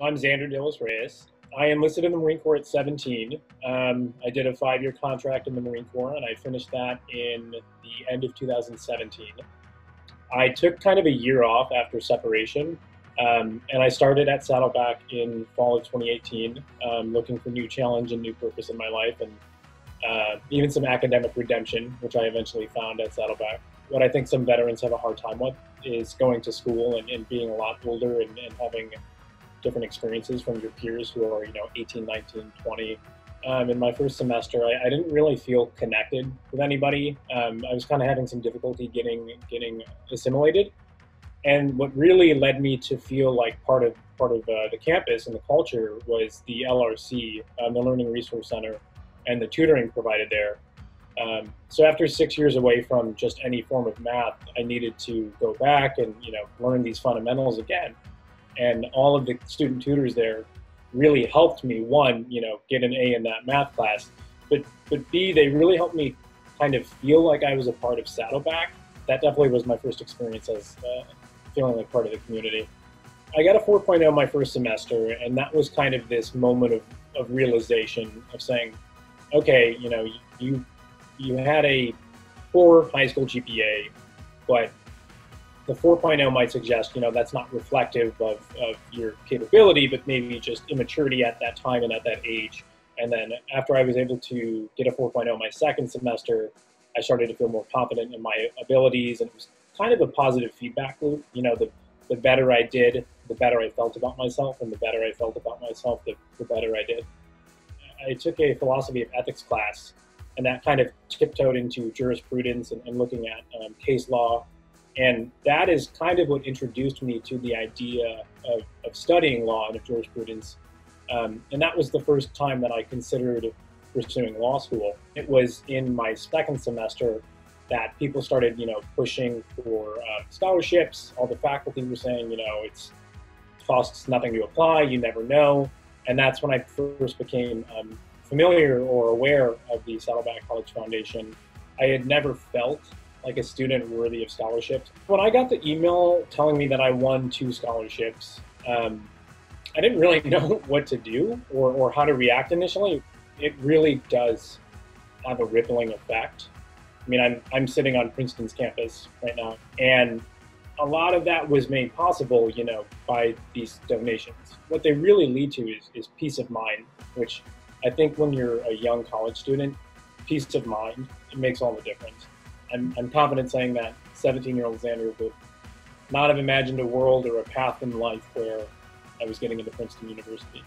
I'm Xander DeLos Reyes. I enlisted in the Marine Corps at 17. Um, I did a five year contract in the Marine Corps and I finished that in the end of 2017. I took kind of a year off after separation um, and I started at Saddleback in fall of 2018, um, looking for new challenge and new purpose in my life and uh, even some academic redemption, which I eventually found at Saddleback. What I think some veterans have a hard time with is going to school and, and being a lot older and, and having different experiences from your peers who are, you know, 18, 19, 20. Um, in my first semester, I, I, didn't really feel connected with anybody. Um, I was kind of having some difficulty getting getting assimilated, and what really led me to feel like part of part of uh, the campus and the culture was the LRC, um, the Learning Resource Center, and the tutoring provided there. Um, so after six years away from just any form of math, I needed to go back and you know learn these fundamentals again and all of the student tutors there really helped me one you know get an a in that math class but but b they really helped me kind of feel like i was a part of saddleback. That definitely was my first experience as uh, feeling like part of the community. I got a 4.0 my first semester and that was kind of this moment of, of realization of saying okay you know you you had a poor high school gpa but the 4.0 might suggest, you know, that's not reflective of, of your capability, but maybe just immaturity at that time and at that age. And then after I was able to get a 4.0 my second semester, I started to feel more confident in my abilities, and it was kind of a positive feedback loop. You know, the the better I did, the better I felt about myself, and the better I felt about myself, the, the better I did. I took a philosophy of ethics class, and that kind of tiptoed into jurisprudence and, and looking at um, case law and that is kind of what introduced me to the idea of, of studying law and of jurisprudence. Um, and that was the first time that I considered pursuing law school. It was in my second semester that people started, you know, pushing for uh, scholarships. All the faculty were saying, you know, it's it costs nothing to apply, you never know. And that's when I first became um, familiar or aware of the Saddleback College Foundation. I had never felt like a student worthy of scholarships. When I got the email telling me that I won two scholarships, um, I didn't really know what to do or, or how to react initially. It really does have a rippling effect. I mean, I'm, I'm sitting on Princeton's campus right now, and a lot of that was made possible, you know, by these donations. What they really lead to is, is peace of mind, which I think when you're a young college student, peace of mind, it makes all the difference. I'm, I'm confident saying that 17 year old Xander would not have imagined a world or a path in life where I was getting into Princeton University.